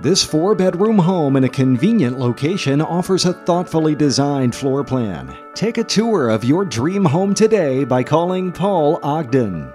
This four bedroom home in a convenient location offers a thoughtfully designed floor plan. Take a tour of your dream home today by calling Paul Ogden.